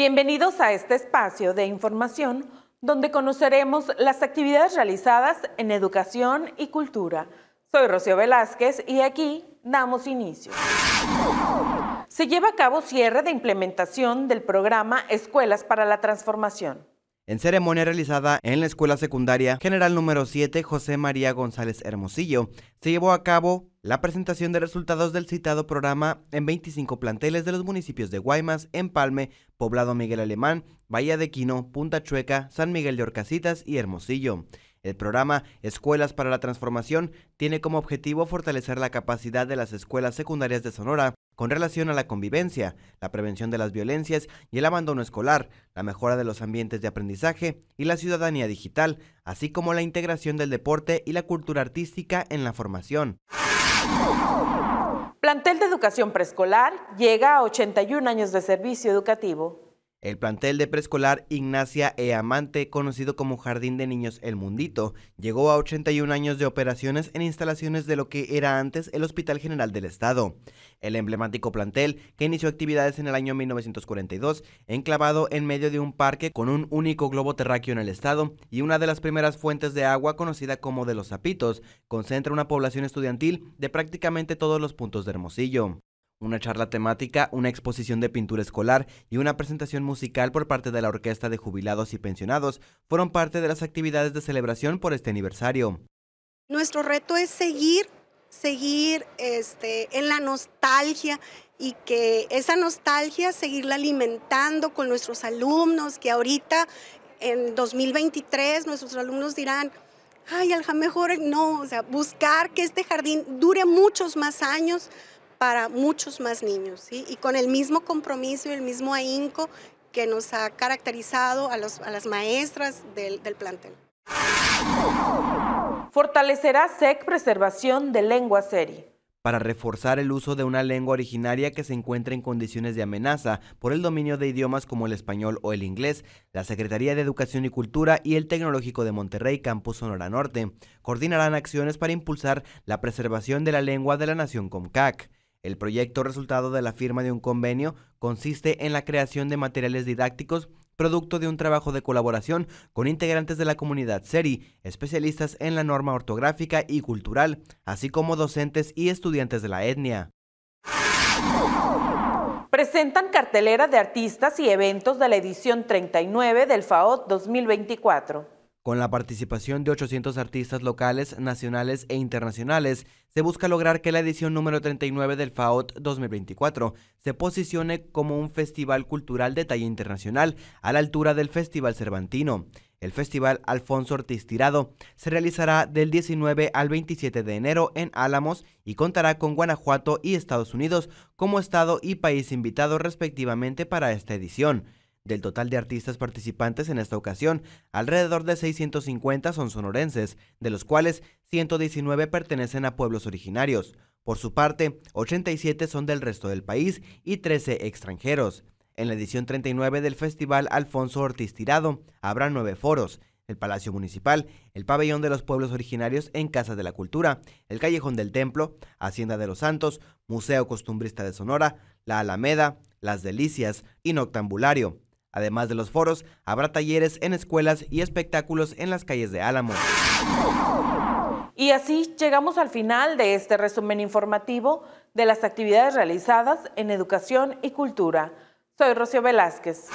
Bienvenidos a este espacio de información donde conoceremos las actividades realizadas en educación y cultura. Soy Rocío Velázquez y aquí damos inicio. Se lleva a cabo cierre de implementación del programa Escuelas para la Transformación. En ceremonia realizada en la Escuela Secundaria General número 7 José María González Hermosillo, se llevó a cabo la presentación de resultados del citado programa en 25 planteles de los municipios de Guaymas, Empalme, Poblado Miguel Alemán, Bahía de Quino, Punta Chueca, San Miguel de Orcasitas y Hermosillo. El programa Escuelas para la Transformación tiene como objetivo fortalecer la capacidad de las escuelas secundarias de Sonora con relación a la convivencia, la prevención de las violencias y el abandono escolar, la mejora de los ambientes de aprendizaje y la ciudadanía digital, así como la integración del deporte y la cultura artística en la formación. Plantel de educación preescolar llega a 81 años de servicio educativo. El plantel de preescolar Ignacia E. Amante, conocido como Jardín de Niños El Mundito, llegó a 81 años de operaciones en instalaciones de lo que era antes el Hospital General del Estado. El emblemático plantel, que inició actividades en el año 1942, enclavado en medio de un parque con un único globo terráqueo en el estado y una de las primeras fuentes de agua conocida como de los Zapitos, concentra una población estudiantil de prácticamente todos los puntos de Hermosillo una charla temática, una exposición de pintura escolar y una presentación musical por parte de la Orquesta de Jubilados y Pensionados fueron parte de las actividades de celebración por este aniversario. Nuestro reto es seguir, seguir este, en la nostalgia y que esa nostalgia seguirla alimentando con nuestros alumnos, que ahorita en 2023 nuestros alumnos dirán, ay, alja mejor no, o sea, buscar que este jardín dure muchos más años para muchos más niños, y con el mismo compromiso y el mismo ahínco que nos ha caracterizado a, las maestras del, del plantel. Fortalecerá SEC preservación de lengua serie para reforzar el uso de una lengua originaria que se encuentra en condiciones de amenaza por el dominio de idiomas como el español o el inglés, la Secretaría de Educación y Cultura y el Tecnológico de Monterrey, Campus Sonora Norte, coordinarán acciones para impulsar la preservación de la lengua de la nación COMCAC. El proyecto resultado de la firma de un convenio consiste en la creación de materiales didácticos producto de un trabajo de colaboración con integrantes de la comunidad SERI, especialistas en la norma ortográfica y cultural, así como docentes y estudiantes de la etnia. Presentan cartelera de artistas y eventos de la edición 39 del FAOT 2024. Con la participación de 800 artistas locales, nacionales e internacionales, se busca lograr que la edición número 39 del FAOT 2024 se posicione como un festival cultural de talla internacional a la altura del Festival Cervantino. El Festival Alfonso Ortiz Tirado se realizará del 19 al 27 de enero en Álamos y contará con Guanajuato y Estados Unidos como estado y país invitado respectivamente para esta edición. Del total de artistas participantes en esta ocasión, alrededor de 650 son sonorenses, de los cuales 119 pertenecen a pueblos originarios. Por su parte, 87 son del resto del país y 13 extranjeros. En la edición 39 del Festival Alfonso Ortiz Tirado habrá nueve foros, el Palacio Municipal, el Pabellón de los Pueblos Originarios en Casa de la Cultura, el Callejón del Templo, Hacienda de los Santos, Museo Costumbrista de Sonora, la Alameda, Las Delicias y Noctambulario. Además de los foros, habrá talleres en escuelas y espectáculos en las calles de Álamo. Y así llegamos al final de este resumen informativo de las actividades realizadas en educación y cultura. Soy Rocío Velázquez.